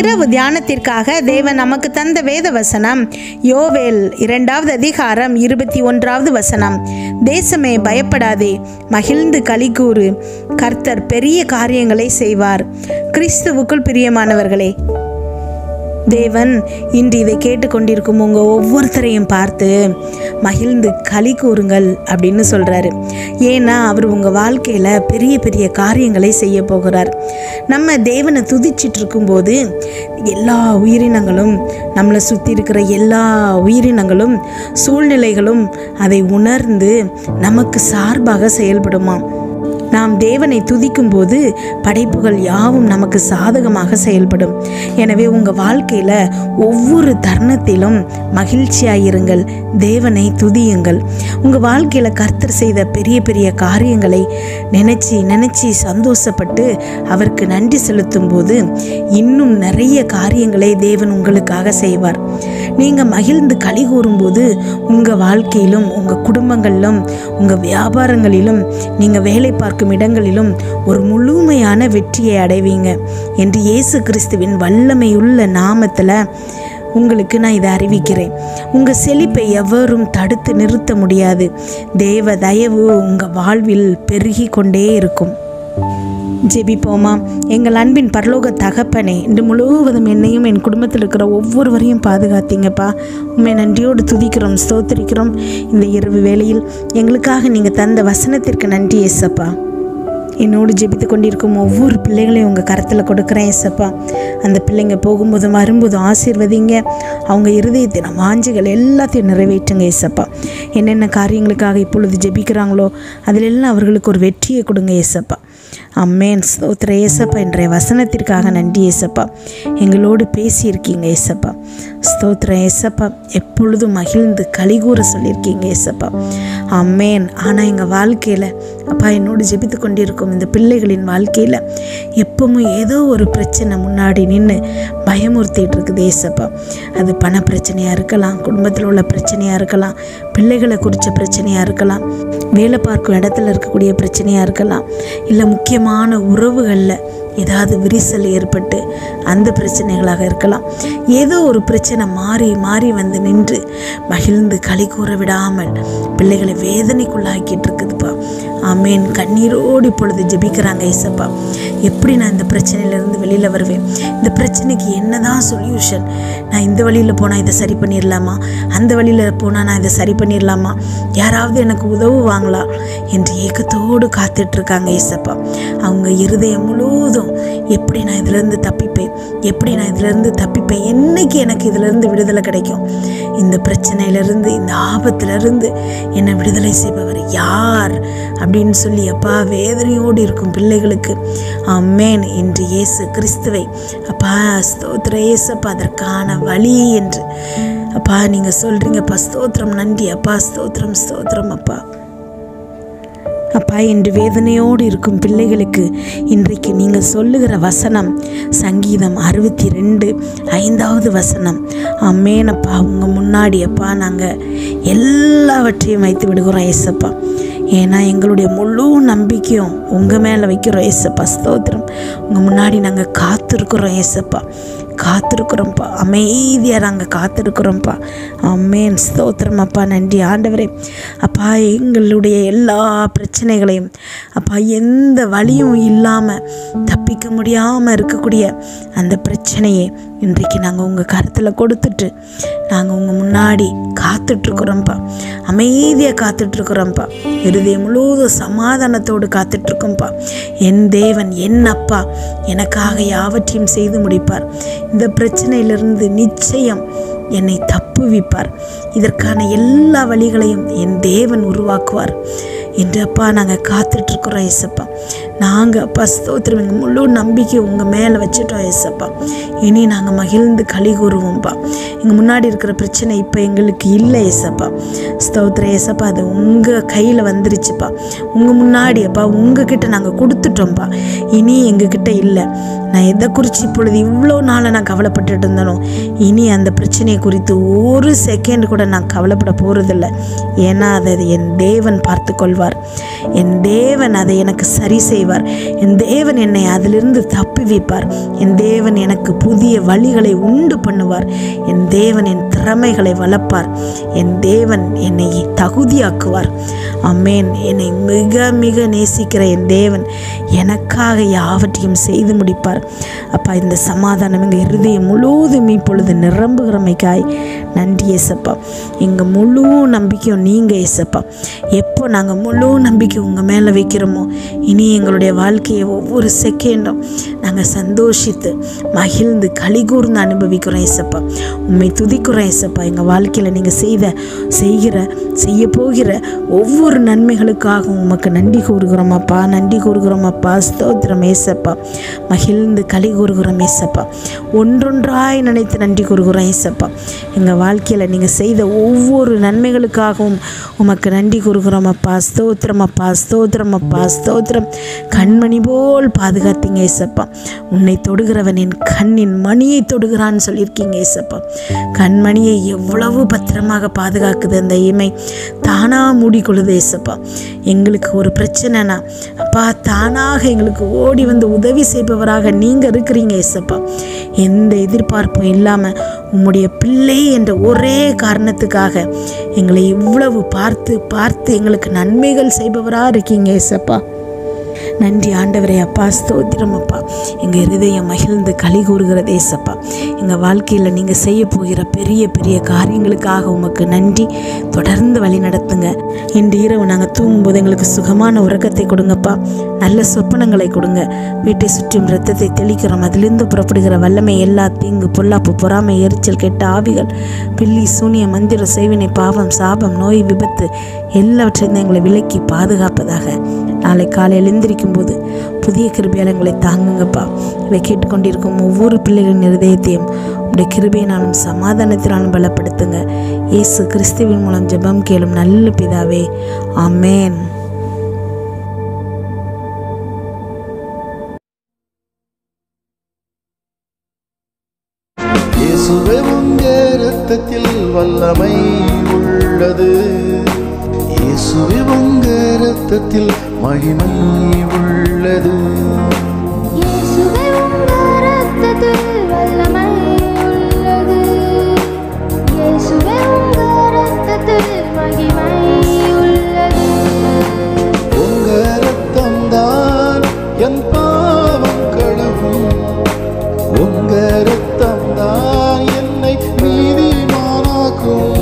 இரவு தியானத்திற்காக தேவன் நமக்கு தந்த வேத வசனம் யோவேல் இரண்டாவது அதிகாரம் இருபத்தி ஒன்றாவது வசனம். தேசமே பயப்படாதே மகிழ்ந்து கலிகூறு கர்த்தர் பெரிய காரியங்களை செய்வார். கிறிஸ்துவுக்குள் பிரியமானவர்களே தேவன் இன்று இதை கேட்டுக்கொண்டிருக்கும் உங்கள் ஒவ்வொருத்தரையும் பார்த்து மகிழ்ந்து களி கூறுங்கள் அப்படின்னு சொல்கிறாரு ஏன்னா அவர் உங்கள் வாழ்க்கையில் பெரிய பெரிய காரியங்களை செய்ய போகிறார். நம்ம தேவனை துதிச்சிட்டு இருக்கும்போது எல்லா உயிரினங்களும் நம்மளை சுற்றி இருக்கிற எல்லா உயிரினங்களும் சூழ்நிலைகளும் அதை உணர்ந்து நமக்கு சார்பாக செயல்படுமா நாம் தேவனை துதிக்கும் போது படைப்புகள் யாவும் நமக்கு சாதகமாக செயல்படும். எனவே உங்கள் வாழ்க்கையில் ஒவ்வொரு தருணத்திலும் மகிழ்ச்சியாயிருங்கள் தேவனை துதியுங்கள். உங்கள் வாழ்க்கையில் கர்த்தர் செய்த பெரிய பெரிய காரியங்களை நினச்சி நினச்சி சந்தோஷப்பட்டு அவருக்கு நன்றி செலுத்தும் போது இன்னும் நிறைய காரியங்களை தேவன் உங்களுக்காக செய்வார். நீங்கள் மகிழ்ந்து களி கூறும்போது உங்கள் வாழ்க்கையிலும் உங்கள் குடும்பங்களிலும் உங்கள் வியாபாரங்களிலும் நீங்கள் வேலை பார்க்க இருக்கும் இடங்களிலும் ஒரு முழுமையான வெற்றியை அடைவீங்க என்று இயேசு கிறிஸ்துவின் வல்லமையுள்ள நாமத்தில் உங்களுக்கு நான் இதை அறிவிக்கிறேன். உங்கள் செழிப்பை எவரும் தடுத்து நிறுத்த முடியாது. தேவ தயவு உங்கள் வாழ்வில் பெருகி கொண்டே இருக்கும். ஜெபிப்போமா? எங்கள் அன்பின் பரலோக தகப்பனே இன்று முழுவதும் என்னையும் என் குடும்பத்தில் இருக்கிற ஒவ்வொருவரையும் பாதுகாத்தீங்கப்பா. உண்மை நன்றியோடு துதிக்கிறோம் ஸ்தோத்திரிக்கிறோம். இந்த இரவு வேளையில் எங்களுக்காக நீங்கள் தந்த வசனத்திற்கு நன்றி ஏசப்பா என்னோடு ஜெபித்து கொண்டிருக்கும் ஒவ்வொரு பிள்ளைகளையும் உங்கள் கரத்தில் கொடுக்குறேன் ஏசப்பா அந்த பிள்ளைங்க போகும்போதும் வரும்போதும் ஆசீர்வதிங்க. அவங்க இருதயத்தின் வாஞ்சிகள் எல்லாத்தையும் நிறைவேற்றுங்க ஏசப்பா என்னென்ன காரியங்களுக்காக இப்பொழுது ஜெபிக்கிறாங்களோ அதிலெல்லாம் அவர்களுக்கு ஒரு வெற்றியை கொடுங்க ஏசப்பா அம்மேன் ஸ்தோத்திர ஏசப்பா என்ற வசனத்திற்காக நன்றி ஏசப்பா எங்களோடு பேசியிருக்கீங்க ஏசப்பா ஸ்தோத்திர ஏசப்பா எப்பொழுதும் மகிழ்ந்து கலிகூற சொல்லியிருக்கீங்க ஏசப்பா அம்மேன் ஆனால் எங்கள் வாழ்க்கையில் அப்பா என்னோடு ஜெபித்து கொண்டிருக்கும் இந்த பிள்ளைகளின் வாழ்க்கையில். எப்பவும் ஏதோ ஒரு பிரச்சனை முன்னாடி நின்று பயமுறுத்திட்டு இருக்குது ஏசப்பா. அது பண பிரச்சனையாக இருக்கலாம் குடும்பத்தில் உள்ள பிரச்சனையாக இருக்கலாம் பிள்ளைகளை குறித்த பிரச்சனையாக இருக்கலாம் வேலை பார்க்கும் இடத்துல இருக்கக்கூடிய பிரச்சனையாக இருக்கலாம் இல்லை முக்கியமான உறவுகளில் ஏதாவது விரிசல் ஏற்பட்டு அந்த பிரச்சனைகளாக இருக்கலாம். ஏதோ ஒரு பிரச்சனை மாறி மாறி வந்து நின்று மகிழ்ந்து களி கூற விடாமல் பிள்ளைகளை வேதனைக்குள்ளாக்கிட்டு இருக்குதுப்பா. ஆமேன். கண்ணீரோடு இப்பொழுது ஜெபிக்கிறாங்க ஏசப்பா. எப்படி நான் இந்த பிரச்சனையிலேருந்து வெளியில் வருவேன்? இந்த பிரச்சனைக்கு என்னதான் சொல்யூஷன் நான் இந்த வழியில் போனால் இதை சரி பண்ணிடலாமா அந்த வழியில் போனால் நான் இதை சரி பண்ணிடலாமா யாராவது எனக்கு உதவுவாங்களா? என்று ஏக்கத்தோடு காத்துட்ருக்காங்க ஏசப்பா. அவங்க இருதயம் முழுவதும் எப்படி நான் இதிலேருந்து தப்பிப்பேன்? எப்படி நான் இதிலேருந்து தப்பிப்பேன்? என்னைக்கு எனக்கு இதிலேருந்து விடுதலை கிடைக்கும்? இந்த பிரச்சனையிலேருந்து இந்த ஆபத்திலிருந்து என்னை விடுதலை செய்பவர் யார்? அப்படின்னு சொல்லி அப்பா வேதனையோடு இருக்கும் பிள்ளைகளுக்கு அம்மேன் என்று இயேசு கிறிஸ்துவை அப்பா ஸ்தோத்திர இயேசப்பா அதற்கான வழி என்று. அப்பா நீங்கள் சொல்கிறீங்கப்பா ஸ்தோத்திரம் நன்றி. அப்பா ஸ்தோத்திரம் ஸ்தோத்திரம் அப்பா. அப்பா என்று வேதனையோடு இருக்கும் பிள்ளைகளுக்கு இன்றைக்கு நீங்கள் சொல்லுகிற வசனம் சங்கீதம் அறுபத்தி ரெண்டு ஐந்தாவது வசனம். அம்மேனப்பா உங்கள் முன்னாடி அப்பா நாங்கள் எல்லாவற்றையும் வைத்து விடுகிறோம் ஏசப்பா ஏன்னா எங்களுடைய முழு நம்பிக்கையும் உங்கள் மேலே வைக்கிறோம் ஏசப்பா. ஸ்தோத்திரம். உங்கள் முன்னாடி நாங்கள் காத்திருக்கிறோம் ஏசப்பா. காத்திருக்கிறோம்ப்பா. அமைதியாக நாங்கள் காத்திருக்கிறோம்ப்பா. அம்மேன் ஸ்தோத்திரம் அப்பா. நன்றி. ஆண்டவரே. அப்பா எங்களுடைய எல்லா பிரச்சனைகளையும் அப்பா எந்த வழியும் இல்லாமல் தப்பிக்க முடியாமல் இருக்கக்கூடிய அந்த பிரச்சனையை இன்றைக்கு நாங்கள் உங்கள் கருத்தில் கொடுத்துட்டு நாங்கள் உங்கள் முன்னாடி காத்துட்ருக்குறோம்ப்பா. அமைதியாக காத்துட்ருக்குறோம்ப்பா. இருதயம் முழுவதும் சமாதானத்தோடு காத்துட்ருக்கோம்ப்பா. என் தேவன் என் அப்பா எனக்காக யாவற்றையும் செய்து முடிப்பார். இந்த பிரச்சனையிலிருந்து நிச்சயம் என்னை தப்புவிப்பார். இதற்கான எல்லா வழிகளையும் என் தேவன் உருவாக்குவார். என்று அப்பா நாங்கள் காத்து காத்துட்ருக்குறோம் ஏசப்பா நாங்கள் அப்பா ஸ்தோத்திரம் எங்கள் முழு நம்பிக்கை உங்கள் மேலே வச்சுட்டோம் ஏசப்பா இனி நாங்கள் மகிழ்ந்து களி கூறுவோம்ப்பா எங்கள் முன்னாடி இருக்கிற பிரச்சனை இப்போ எங்களுக்கு இல்லை ஏசப்பா ஸ்தோத்திர ஏசப்பா அது உங்கள் கையில் வந்துருச்சுப்பா. உங்கள் முன்னாடி அப்பா உங்ககிட்ட நாங்கள் கொடுத்துட்டோம்ப்பா இனி எங்ககிட்ட இல்லை. நான் எதை குறித்து இப்பொழுது இவ்வளோ நாளை நான் கவலைப்பட்டுட்டு இருந்தனோ இனி அந்த பிரச்சனையை குறித்து ஒரு செகண்ட் கூட நான் கவலைப்பட போகிறதில்ல ஏன்னா அதை என் தேவன் பார்த்து கொள்வார் என் தேவ தேவன் அதை எனக்கு சரி செய்வார். என் தேவன் என்னை அதிலிருந்து தப்புவிப்பார் என் தேவன் எனக்கு புதிய வழிகளை உண்டு பண்ணுவார். என் தேவன் என் திறமைகளை வளர்ப்பார். என் தேவன் என்னை தகுதியாக்குவார். அம்மேன் என்னை மிக மிக நேசிக்கிற என் தேவன் எனக்காக யாவற்றையும் செய்து முடிப்பார். அப்பா இந்த சமாதானம் எங்கள் இருதயம் முழுவதும் இப்பொழுது நிரம்புகிறமைக்காய். நன்றி ஏசப்பா. எங்கள் முழு நம்பிக்கையும் நீங்கள் ஏசப்பா. எப்போ நாங்கள் முழு நம்பிக்கை உங்கள் மேலே வைக்கிறோமோ இனி எங்களுடைய வாழ்க்கையை ஒவ்வொரு செகண்டும் நாங்கள் சந்தோஷித்து மகிழ்ந்து கலிகூர்ந்து அனுபவிக்கிறோம் ஏசப்பா. உண்மை துதிக்கிறோம் ஏசப்பா எங்கள் வாழ்க்கையில் நீங்கள் செய்த செய்கிற செய்ய போகிற ஒவ்வொரு நன்மைகளுக்காகவும் உமக்கு நன்றி கூறுகிறோம் அப்பா. நன்றி கூறுகிறோம் அப்பா. ஸ்தோத்திரம் ஏசப்பா. மகிழ்ந்து களி கூறுகிறோம் ஏசப்பா. ஒன்றொன்றாய் நினைத்து நன்றி கூறுகிறோம் ஏசப்பா. எங்கள் வாழ்க்கையில் நீங்கள் செய்த ஒவ்வொரு நன்மைகளுக்காகவும் உமக்கு நன்றி கூறுகிறோம் அப்பா. ஸ்தோத்திரம் அப்பா. ஸ்தோத்திரம் அப்பா. ஸ்தோத்திரம். கண்மணி போல் பாதுகாத்தீங்க ஏசப்பா. உன்னை தொடுகிறவன் என் கண்ணின் மணியை தொடுகிறான்னு சொல்லியிருக்கீங்க ஏசப்பா. கண்மணியை எவ்வளவு பத்திரமாக பாதுகாக்குது அந்த இமை. தானாக மூடிக்கொள்ளுது ஏசப்பா எங்களுக்கு ஒரு பிரச்சனைனா அப்பா தானாக எங்களுக்கு ஓடி வந்து உதவி செய்பவராக நீங்கள் இருக்கிறீங்க ஏசப்பா எந்த எதிர்பார்ப்பும் இல்லாமல் உம்முடைய பிள்ளை என்ற ஒரே காரணத்துக்காக எங்களை இவ்வளவு பார்த்து பார்த்து எங்களுக்கு நன்மைகள் செய்பவராக இருக்கீங்க ஏசப்பா நன்றி ஆண்டவரே அப்பா ஸ்தோத்திரம் அப்பா. எங்கள் இருதயம் மகிழ்ந்து களி கூறுகிறது ஏசப்பா எங்கள் வாழ்க்கையில் நீங்கள் செய்ய போகிற பெரிய பெரிய காரியங்களுக்காக உமக்கு நன்றி. தொடர்ந்து வழி நடத்துங்க. இன்று இரவு நாங்கள் தூங்கும்போது எங்களுக்கு சுகமான உறக்கத்தை கொடுங்கப்பா. நல்ல சொப்பனங்களை கொடுங்க. வீட்டை சுற்றும் ரத்தத்தை தெளிக்கிறோம். அதிலிருந்து புறப்படுகிற வல்லமை எல்லா தீங்கு பொல்லாப்பு பொறாமை எரிச்சல் கெட்ட ஆவிகள் பில்லி சூனிய மந்திர செய்வினை பாவம் சாபம் நோய் விபத்து எல்லாவற்றையும் எங்களை விலக்கி பாதுகாப்பதாக. நாளை காலையில் எழுந்திருக்கும் போது புதிய கிருபையால் எங்களை தாங்குங்கப்பா. இவை கேட்டுக்கொண்டிருக்கும் ஒவ்வொரு பிள்ளைகளின் இருதயத்தையும் உடைய கிருபையினாலும் சமாதானத்தினாலும் பலப்படுத்துங்க. இயேசு கிறிஸ்துவின் மூலம் ஜெபம் கேளும் நல்ல பிதாவே. ஆமேன். இயேசுவே உங்க ரத்தத்தில் மகிமை உள்ளது. உங்க ரத்தம் தான் என்னை மீதிமானாக்கும்